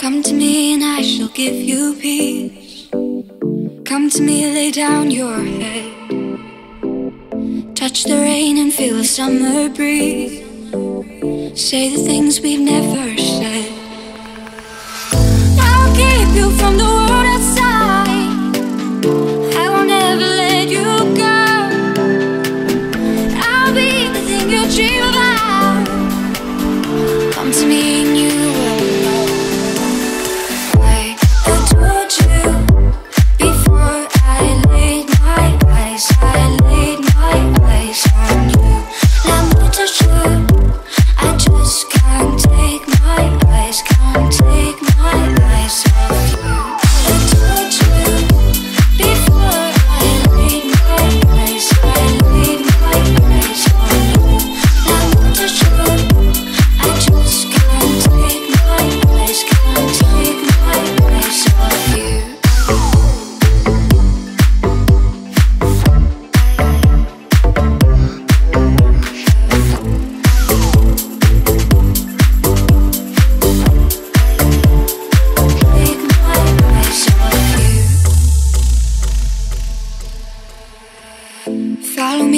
Come to me and I shall give you peace. Come to me, lay down your head. Touch the rain and feel a summer breeze. Say the things we've never said.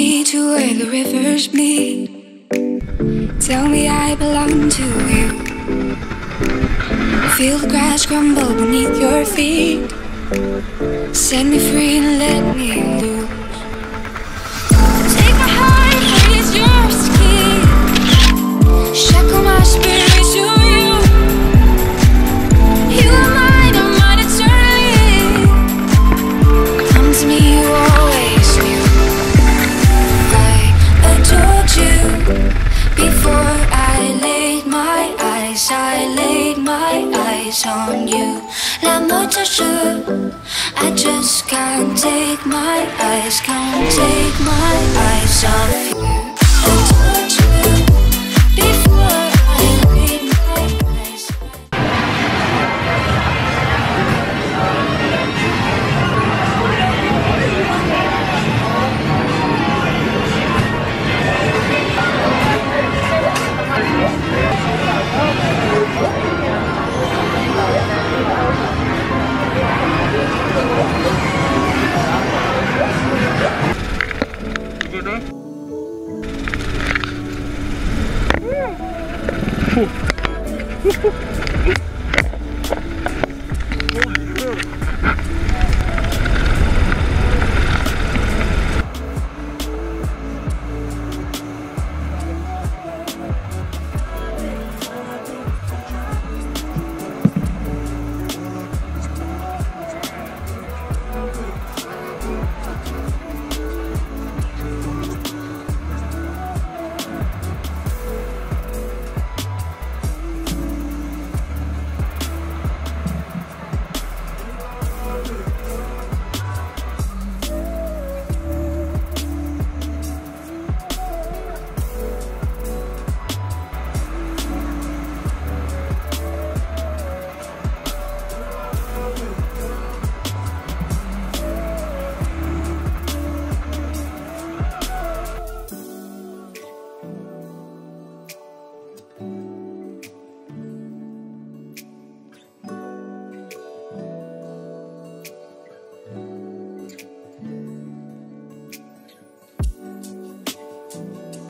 To where the rivers meet. Tell me I belong to you. Feel the grass crumble beneath your feet. Set me free and let me loose. Eyes on you. L'amour te joue. I just can't take my eyes, can't take my eyes you. Фу.